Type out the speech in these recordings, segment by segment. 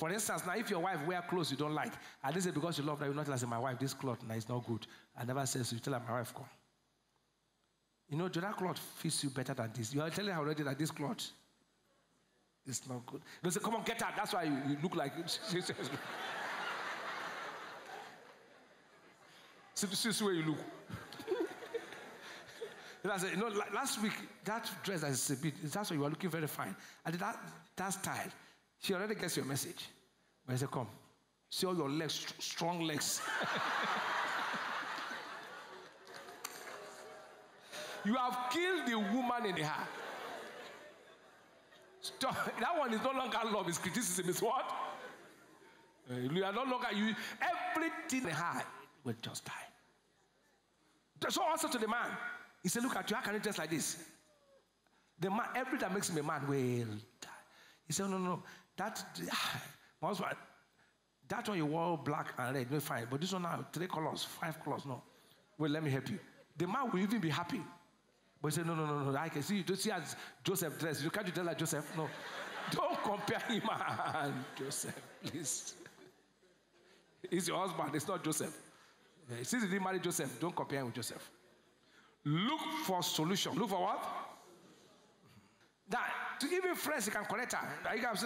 For instance, now if your wife wear clothes you don't like, and this is because you love her, you're not like my wife, this cloth now is not good. I never says so you tell her my wife come. You know, that cloth fits you better than this. You are telling her already that this cloth is not good. They say, come on, get out. That's why you, you look like she says. see, see, see where you look. I said, you know, last week, that dress is a bit, that's why you are looking very fine. And that, that style, she already gets your message. But I said, come, see all your legs, strong legs. you have killed the woman in the heart. Stop. That one is no longer love, it's criticism. It's what? Uh, you are no longer, you, everything in the heart will just die. So also to the man. He said, Look at you, how can you dress like this? The man, every that makes him a man will die. He said, No, no, no. That, husband, that one you wore black and red, no fine. But this one now, three colors, five colors, no. Well, let me help you. The man will even be happy. But he said, No, no, no, no. I can see you. Don't see as Joseph dressed. You can't you tell like Joseph? No. Don't compare him and Joseph, please. He's your husband, it's not Joseph. Since he didn't marry Joseph, don't compare him with Joseph. Look for solution. Look for what? That to even friends, you can connect her. Are you guys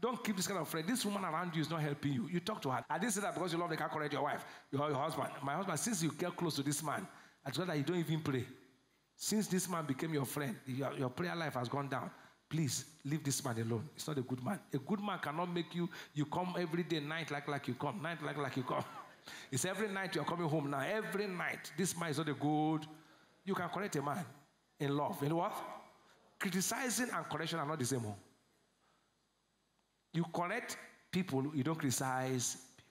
Don't keep this kind of friend. This woman around you is not helping you. You talk to her. I didn't say that because you love they can correct your wife, your, your husband. My husband, since you get close to this man, I told that you don't even pray. Since this man became your friend, your, your prayer life has gone down. Please leave this man alone. It's not a good man. A good man cannot make you you come every day, night like like you come, night like like you come. It's every night you're coming home now. Every night. This man is not a good you can correct a man in love. In what? Criticizing and correction are not the same. Oh. You correct people, you don't criticize people.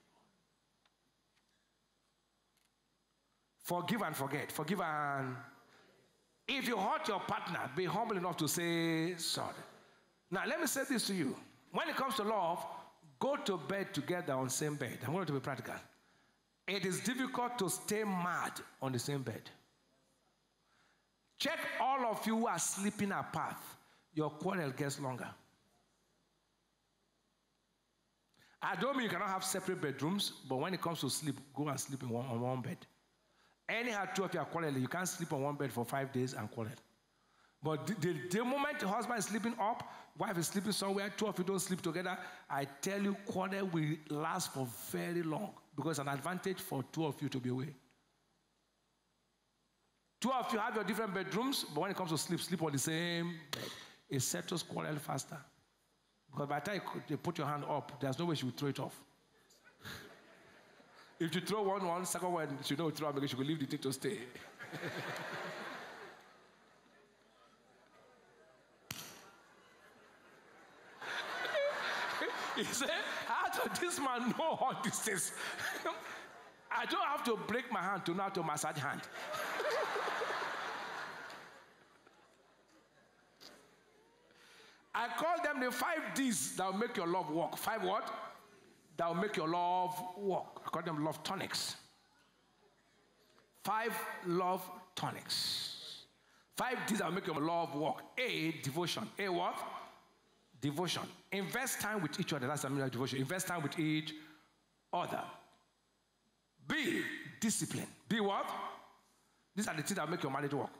Forgive and forget. Forgive and. If you hurt your partner, be humble enough to say sorry. Now, let me say this to you. When it comes to love, go to bed together on same bed. I'm going to be practical. It is difficult to stay mad on the same bed. Check all of you who are sleeping apart. Your quarrel gets longer. I don't mean you cannot have separate bedrooms, but when it comes to sleep, go and sleep in one, on one bed. Anyhow, two of you are quarreling, you can't sleep on one bed for five days and quarrel. But the, the, the, moment the husband is sleeping up, wife is sleeping somewhere, two of you don't sleep together, I tell you, quarrel will last for very long because it's an advantage for two of you to be away. Two of you have your different bedrooms, but when it comes to sleep, sleep on the same bed. It settles quarrel faster. Because by the time you put your hand up, there's no way she would throw it off. if you throw one, one, second one, she know throw because she will leave the thing to stay. he said, How does this man know all this things? I don't have to break my hand to know how to massage hand. I call them the five D's that will make your love work. Five what? That will make your love work. I call them love tonics. Five love tonics. Five D's that will make your love work. A, devotion. A, what? Devotion. Invest time with each other. That's the meaning of devotion. Invest time with each other. B, discipline. B, what? These are the things that make your marriage work.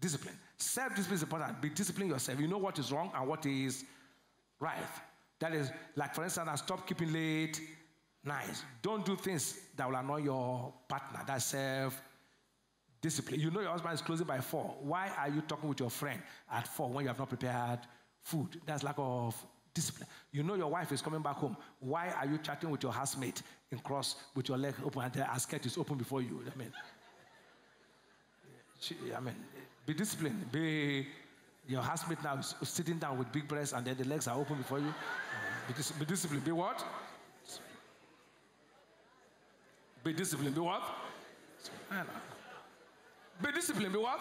Discipline. Self discipline is important. Be disciplined yourself. You know what is wrong and what is right. That is, like for instance, I stop keeping late nights. Don't do things that will annoy your partner. That's self discipline. You know your husband is closing by four. Why are you talking with your friend at four when you have not prepared food? That's lack of discipline. You know your wife is coming back home. Why are you chatting with your housemate in cross with your leg open and the skirt is open before you? I mean, she, I mean, be disciplined. Be your husband now is sitting down with big breasts and then the legs are open before you. Be, dis- be disciplined. Be what? Be disciplined. Be what? Be disciplined. Be what?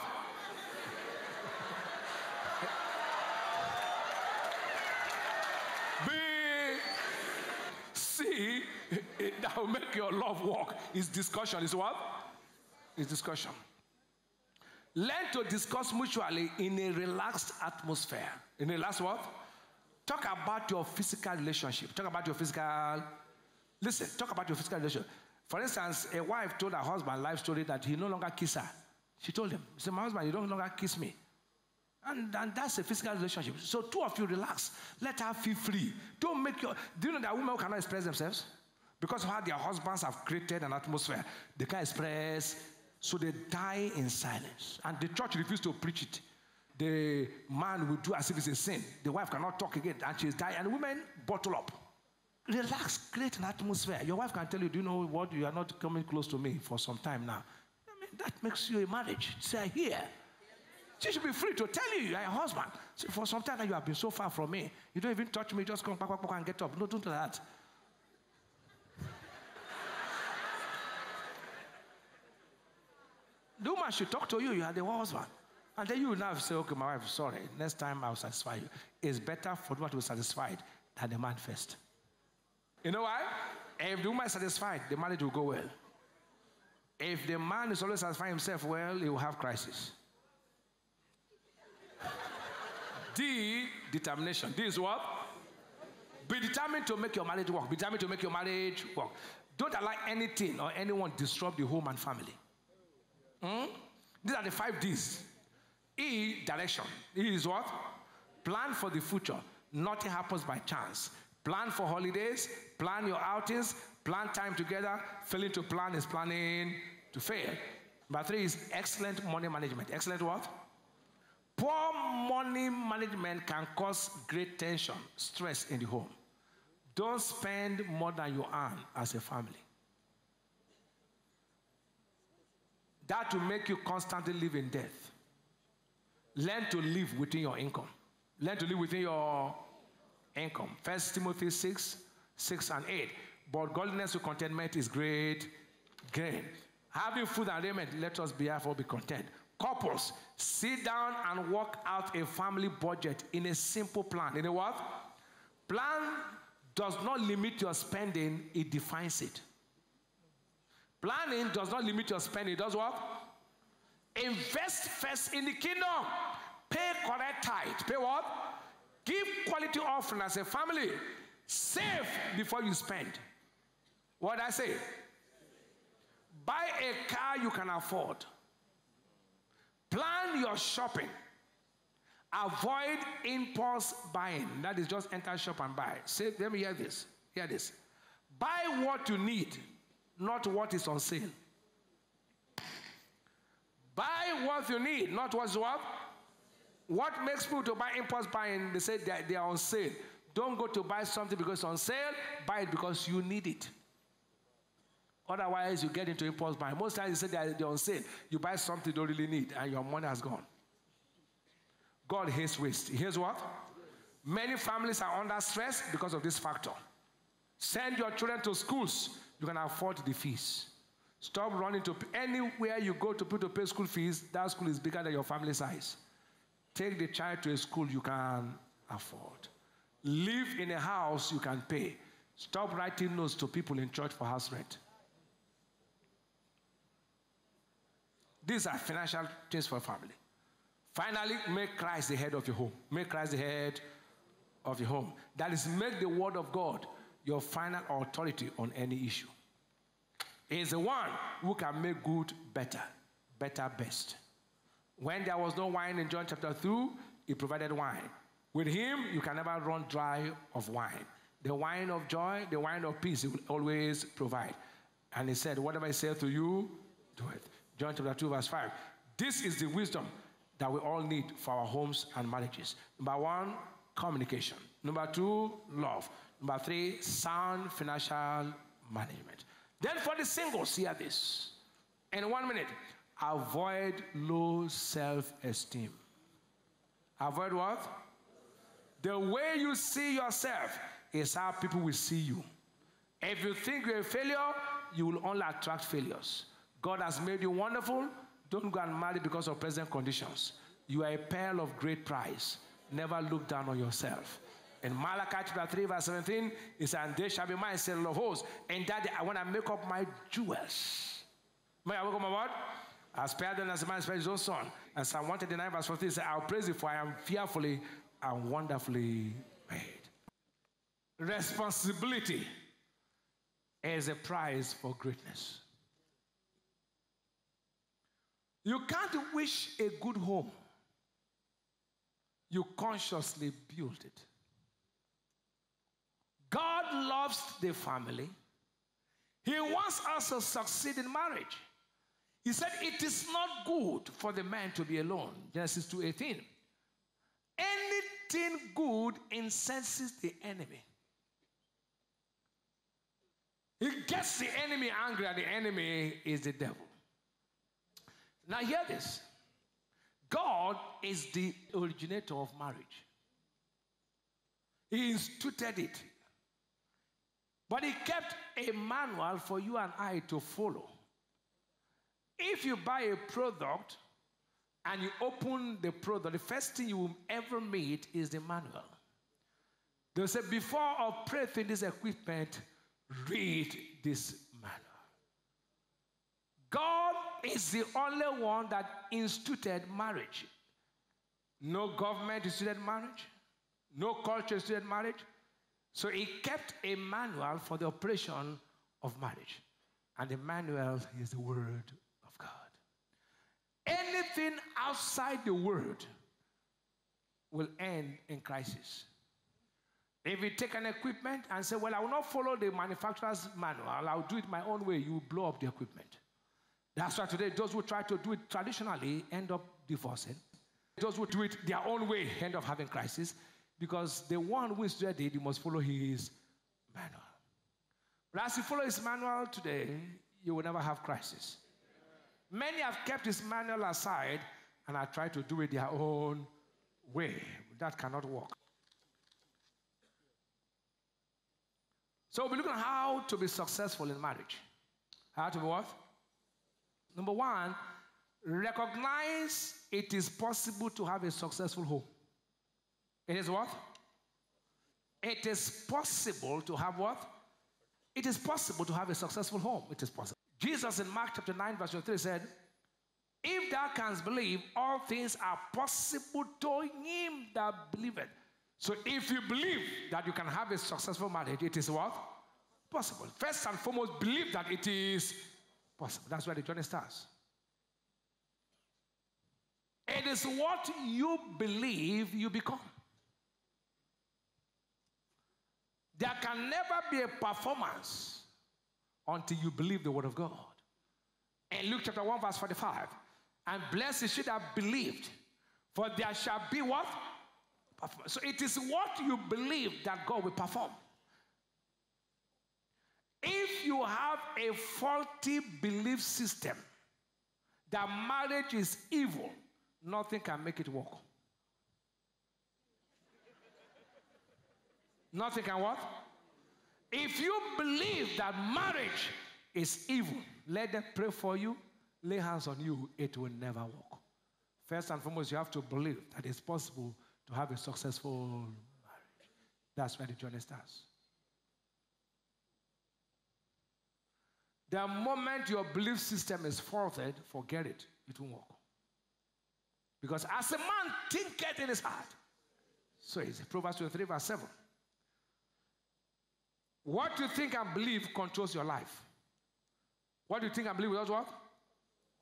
Be see that will make your love work. Is discussion. Is what? Is discussion. Learn to discuss mutually in a relaxed atmosphere. In a last what? Talk about your physical relationship. Talk about your physical. Listen, talk about your physical relationship. For instance, a wife told her husband life story that he no longer kiss her. She told him, "Say, my husband, you don't longer kiss me." And, and that's a physical relationship. So two of you relax. Let her feel free. Don't make your. Do you know that women cannot express themselves? Because of how their husbands have created an atmosphere, they can't express. So they die in silence. And the church refused to preach it. The man will do as if it's a sin. The wife cannot talk again, and she's dying. And the women bottle up. Relax, create an atmosphere. Your wife can tell you, Do you know what? You are not coming close to me for some time now. I mean, that makes you a marriage. Say, here. She should be free to tell you you are a husband. See, for some time now you have been so far from me. You don't even touch me, just come back, and get up. No, don't do that. The woman should talk to you, you are the husband. And then you will now say, okay, my wife, sorry, next time I'll satisfy you. It's better for to be satisfied than the man first. You know why? If the woman is satisfied, the marriage will go well. If the man is always satisfying himself well, he will have crisis. D, determination. D is what? Be determined to make your marriage work. Be determined to make your marriage work. Don't allow anything or anyone disrupt the home and family. Hmm? These are the five D's. E, direction. E is what? Plan for the future. Nothing happens by chance. Plan for holidays, plan your outings, plan time together. Failing to plan is planning to fail. Number three is excellent money management. Excellent what? Poor money management can cause great tension, stress in the home. Don't spend more than you earn as a family. That will make you constantly live in death. Learn to live within your income. Learn to live within your income. First Timothy 6, 6 and 8. But godliness with contentment is great gain. Having food and raiment, let us be therefore be content. Couples, sit down and work out a family budget in a simple plan. In a what? Plan does not limit your spending, it defines it. Planning does not limit your spending, it does what? Invest first in the kingdom. Pay correct tithe. Pay what? Give quality offering as a family. Save before you spend. What I say? Buy a car you can afford. Plan your shopping. Avoid impulse buying. That is just enter shop and buy. Say, let me hear this. Hear this. Buy what you need, not what is on sale. Buy what you need, not what's what. What makes people to buy impulse buying? They say they are, they are on sale. Don't go to buy something because it's on sale. Buy it because you need it. Otherwise, you get into impulse buying. Most times, you say they're, they're on sale. You buy something you don't really need, and your money has gone. God hates waste. Here's what? Many families are under stress because of this factor. Send your children to schools. You can afford the fees. Stop running to anywhere you go to put to pay school fees. That school is bigger than your family size. Take the child to a school you can afford. Live in a house you can pay. Stop writing notes to people in church for house rent. These are financial things for family. Finally, make Christ the head of your home. Make Christ the head of your home. That is, make the word of God your final authority on any issue. He is the one who can make good better, better best. When there was no wine in John chapter 2, he provided wine. With him, you can never run dry of wine. The wine of joy, the wine of peace, he will always provide. And he said, Whatever I say to you, do it. John chapter 2, verse 5. This is the wisdom that we all need for our homes and marriages. Number one, communication. Number two, love. Number three, sound financial management. Then for the singles, hear this. In one minute, avoid low self esteem. Avoid what? The way you see yourself is how people will see you. If you think you're a failure, you will only attract failures. God has made you wonderful. Don't go and marry because of present conditions. You are a pearl of great price. Never look down on yourself. In Malachi chapter 3, verse 17, it says, And they shall be my said of hosts. And that I want to make up my jewels. May I welcome my word? I spare them as a man spares his own son. And Psalm 139, verse 14 says, I'll praise you for I am fearfully and wonderfully made. responsibility is a prize for greatness. You can't wish a good home, you consciously build it. God loves the family. He wants us to succeed in marriage. He said, It is not good for the man to be alone. Genesis 2:18. Anything good incenses the enemy. It gets the enemy angry, and the enemy is the devil. Now, hear this God is the originator of marriage, He instituted it. But He kept a manual for you and I to follow. If you buy a product and you open the product, the first thing you will ever meet is the manual. They'll say, before operating this equipment, read this manual. God is the only one that instituted marriage. No government instituted marriage, no culture instituted marriage. So he kept a manual for the operation of marriage. And the manual is the word of God. Anything outside the word will end in crisis. If you take an equipment and say, Well, I will not follow the manufacturer's manual, I'll do it my own way, you will blow up the equipment. That's why today those who try to do it traditionally end up divorcing. Those who do it their own way end up having crisis because the one who is ready, you must follow his manual. But as you follow his manual today, you will never have crisis. Many have kept his manual aside and are trying to do it their own way. That cannot work. So we're looking at how to be successful in marriage. How to be what? Number one, recognize it is possible to have a successful home. It is what? It is possible to have what? It is possible to have a successful home. It is possible. Jesus in Mark chapter 9, verse 3 said, If thou canst believe, all things are possible to him that believeth. So if you believe that you can have a successful marriage, it is what? Possible. First and foremost, believe that it is possible. That's where the journey starts. It is what you believe you become. There can never be a performance until you believe the word of God. In Luke chapter 1, verse 45, and blessed is she that believed, for there shall be what? So it is what you believe that God will perform. If you have a faulty belief system that marriage is evil, nothing can make it work. Nothing can what? If you believe that marriage is evil, let them pray for you, lay hands on you, it will never work. First and foremost, you have to believe that it's possible to have a successful marriage. That's where the journey starts. The moment your belief system is faulted, forget it. It won't work. Because as a man thinketh in his heart, so is it. Proverbs 23, verse 7. What you think and believe controls your life. What do you think and believe without what?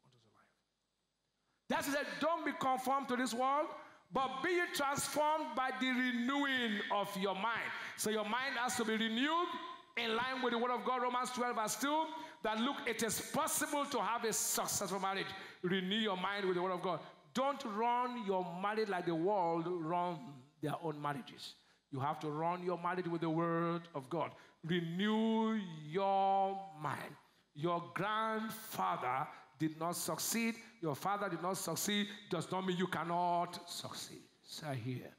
Controls your life. That's it. Don't be conformed to this world, but be transformed by the renewing of your mind. So your mind has to be renewed in line with the word of God, Romans 12, verse 2, that look, it is possible to have a successful marriage. Renew your mind with the word of God. Don't run your marriage like the world run their own marriages. You have to run your marriage with the word of God. Renew your mind. Your grandfather did not succeed. Your father did not succeed. Does not mean you cannot succeed. Say here.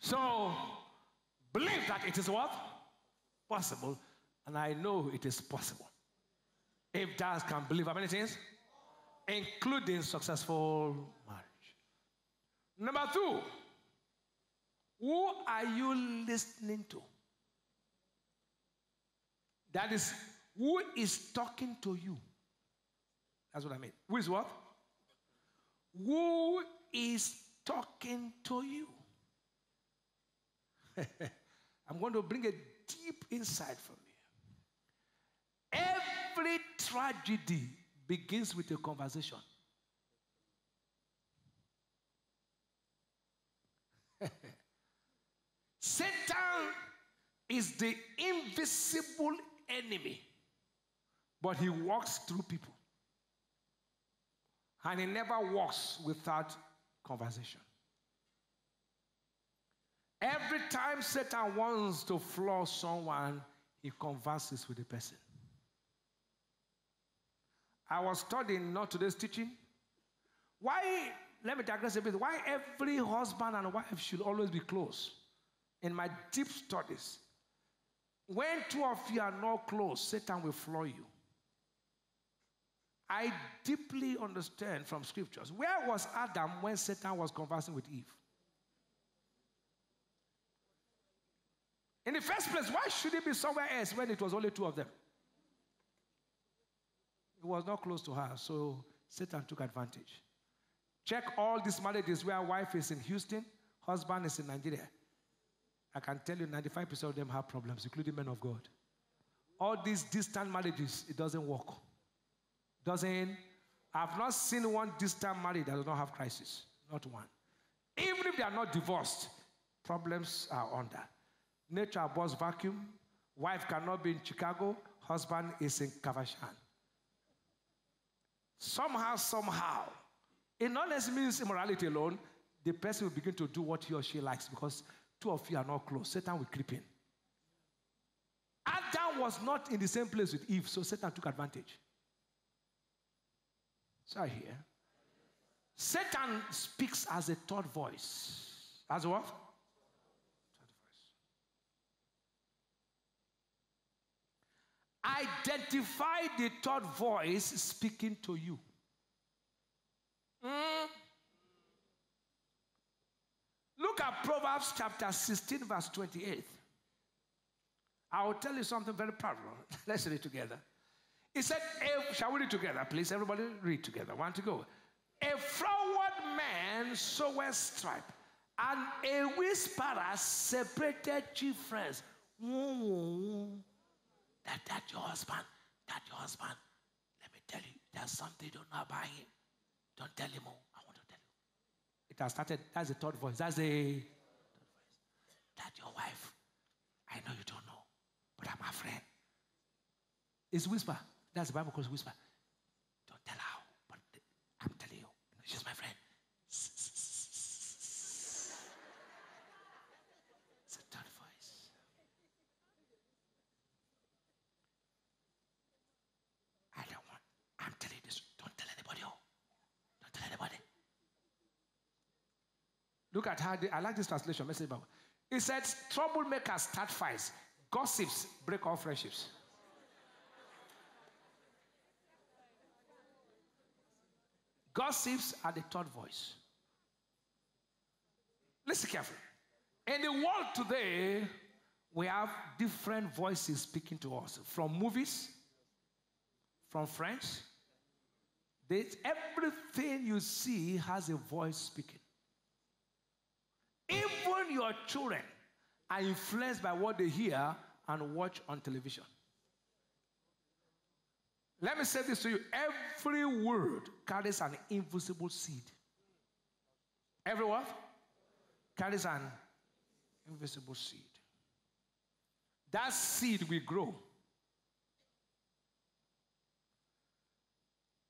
So believe that it is what? Possible. And I know it is possible. If that can believe how many things? Including successful marriage. Number two, who are you listening to? That is, who is talking to you? That's what I mean. Who is what? Who is talking to you. I'm going to bring a deep insight from you. Every tragedy begins with a conversation. Satan is the invisible enemy, but he walks through people. And he never walks without conversation. Every time Satan wants to floor someone, he converses with the person. I was studying not today's teaching. Why, let me digress a bit, why every husband and wife should always be close? In my deep studies, when two of you are not close, Satan will floor you. I deeply understand from scriptures. Where was Adam when Satan was conversing with Eve? In the first place, why should it be somewhere else when it was only two of them? He was not close to her, so Satan took advantage. Check all these marriages where wife is in Houston, husband is in Nigeria. I can tell you 95% of them have problems, including men of God. All these distant marriages, it doesn't work. Doesn't, I've not seen one distant marriage that does not have crisis. Not one. Even if they are not divorced, problems are under. Nature abhors vacuum. Wife cannot be in Chicago. Husband is in Kavashan. Somehow, somehow, it not necessarily means immorality alone. The person will begin to do what he or she likes because two of you are not close. Satan will creep in. Adam was not in the same place with Eve, so Satan took advantage. So I hear. Satan speaks as a third voice. As what? Identify the third voice speaking to you. Mm. Look at Proverbs chapter 16, verse 28. I will tell you something very powerful. Let's read it together. He said, Shall we read together, please? Everybody read together. One to go. A froward man soweth strife, and a whisperer separated chief friends. Mm. That, that's your husband. That's your husband. Let me tell you, there's something you don't know about him. Don't tell him more. I want to tell you. It has started. That's the third voice. That's the third voice. That's your wife. I know you don't know, but I'm a friend. It's whisper. That's the Bible calls whisper. Don't tell her, but I'm telling you. She's my friend. Look at how they, I like this translation. Message Bible. It says, troublemakers start fights, gossips break all friendships. Gossips are the third voice. Listen carefully. In the world today, we have different voices speaking to us from movies, from friends. Everything you see has a voice speaking. Even your children are influenced by what they hear and watch on television. Let me say this to you every word carries an invisible seed. Every word carries an invisible seed. That seed will grow.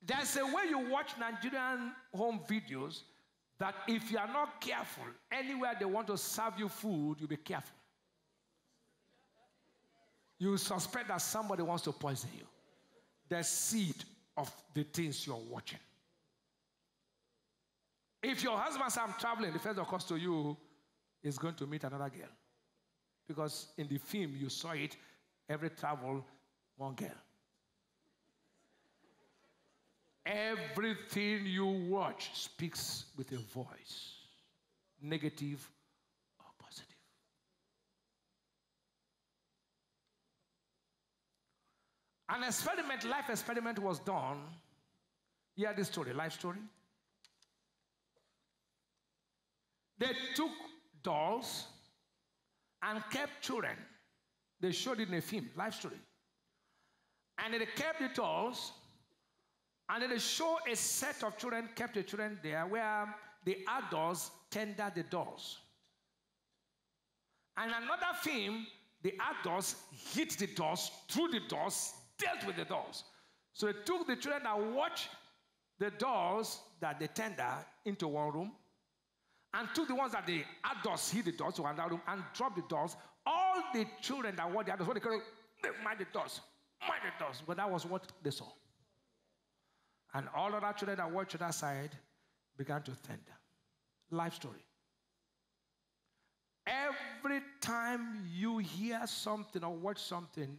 There's a way you watch Nigerian home videos that if you are not careful, anywhere they want to serve you food, you be careful. You suspect that somebody wants to poison you. The seed of the things you're watching. If your husband says, I'm traveling, the first that comes to you is going to meet another girl. Because in the film, you saw it every travel, one girl. Everything you watch speaks with a voice, negative or positive. An experiment, life experiment was done. Hear this story, life story. They took dolls and kept children. They showed it in a film, life story. And they kept the dolls, and then they show a set of children, kept the children there, where the adults tender the dolls. And another film, the adults hit the dolls, threw the dolls, dealt with the dolls. So they took the children and watched the dolls that they tender into one room and took the ones that the adults hit the dolls to another room and dropped the dolls. All the children that were the adults, what they call they mind the dolls, mind the dolls. But that was what they saw. And all other children that watched that side began to thunder. Life story. Every time you hear something or watch something,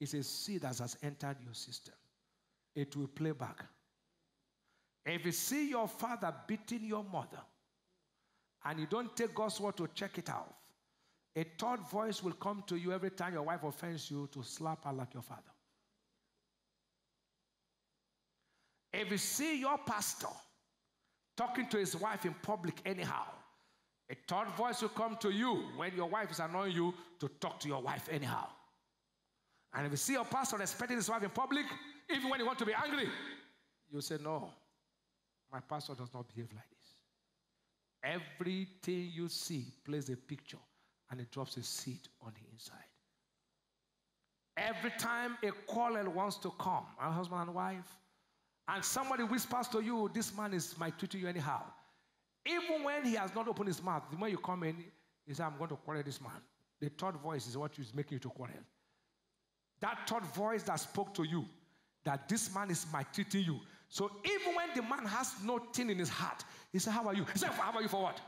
it's a seed that has entered your system. It will play back. If you see your father beating your mother, and you don't take God's word to check it out, a third voice will come to you every time your wife offends you to slap her like your father. If you see your pastor talking to his wife in public anyhow, a third voice will come to you when your wife is annoying you to talk to your wife anyhow. And if you see your pastor respecting his wife in public, even when you want to be angry, you say, No, my pastor does not behave like this. Everything you see plays a picture and it drops a seed on the inside. Every time a quarrel wants to come, a husband and wife, and somebody whispers to you, This man is might treat you anyhow. Even when he has not opened his mouth, the moment you come in, he says, I'm going to quarrel this man. The third voice is what is making you to quarrel. That third voice that spoke to you, that this man is maltreating you. So even when the man has nothing in his heart, he said, How are you? He said, How are you for what?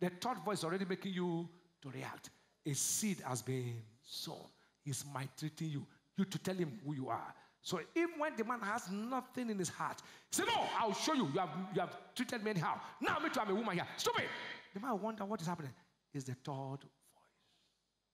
The third voice already making you to react. A seed has been sown. He's maltreating you. You to tell him who you are. So even when the man has nothing in his heart, he said, No, I'll show you. You have, you have treated me anyhow. Now me too, I'm a woman here. Stupid. The man wonder what is happening. Is the third